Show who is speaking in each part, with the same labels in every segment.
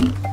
Speaker 1: Thank you.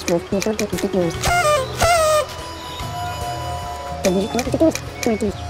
Speaker 1: します。えー、その時ってきて、ます。